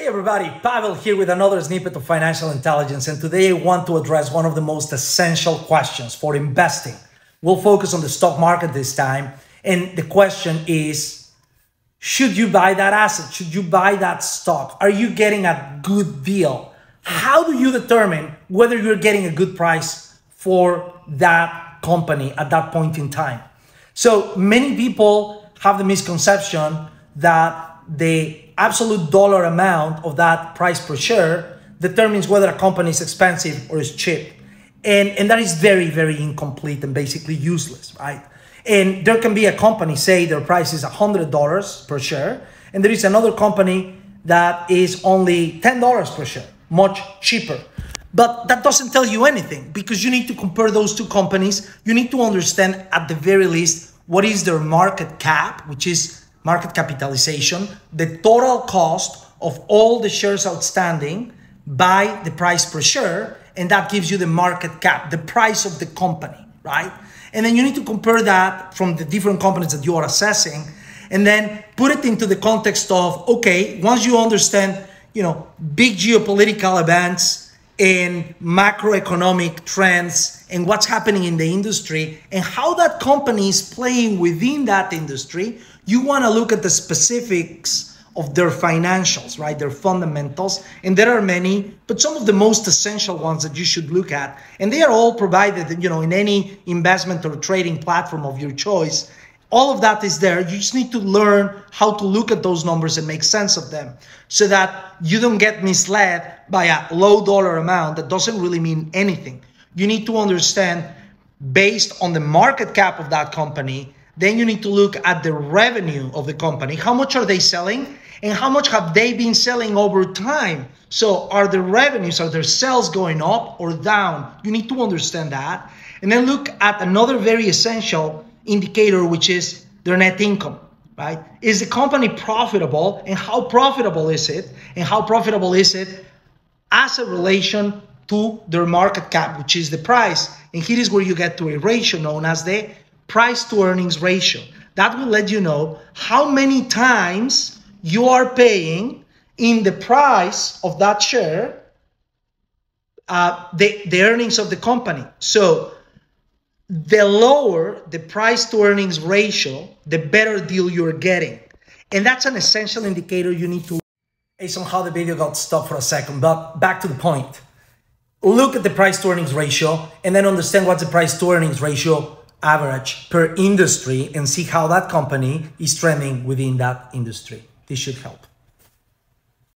Hey everybody, Pavel here with another snippet of financial intelligence and today I want to address one of the most essential questions for investing. We'll focus on the stock market this time and the question is should you buy that asset? Should you buy that stock? Are you getting a good deal? How do you determine whether you're getting a good price for that company at that point in time? So many people have the misconception that the absolute dollar amount of that price per share determines whether a company is expensive or is cheap. And, and that is very, very incomplete and basically useless, right? And there can be a company, say their price is $100 per share, and there is another company that is only $10 per share, much cheaper. But that doesn't tell you anything because you need to compare those two companies. You need to understand at the very least what is their market cap, which is market capitalization, the total cost of all the shares outstanding by the price per share, and that gives you the market cap, the price of the company, right? And then you need to compare that from the different companies that you are assessing, and then put it into the context of okay, once you understand, you know, big geopolitical events and macroeconomic trends and what's happening in the industry and how that company is playing within that industry, you want to look at the specifics of their financials, right? Their fundamentals. And there are many, but some of the most essential ones that you should look at. And they are all provided, you know, in any investment or trading platform of your choice. All of that is there. You just need to learn how to look at those numbers and make sense of them so that you don't get misled by a low dollar amount that doesn't really mean anything. You need to understand based on the market cap of that company then you need to look at the revenue of the company. How much are they selling? And how much have they been selling over time? So are the revenues, are their sales going up or down? You need to understand that. And then look at another very essential indicator, which is their net income, right? Is the company profitable and how profitable is it? And how profitable is it as a relation to their market cap, which is the price. And here is where you get to a ratio known as the price to earnings ratio. That will let you know how many times you are paying in the price of that share uh, the, the earnings of the company. So the lower the price to earnings ratio, the better deal you're getting. And that's an essential indicator you need to. Based on how the video got stopped for a second, but back to the point. Look at the price to earnings ratio and then understand what's the price to earnings ratio average per industry and see how that company is trending within that industry. This should help.